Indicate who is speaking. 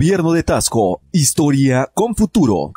Speaker 1: Gobierno de Tasco, historia con futuro.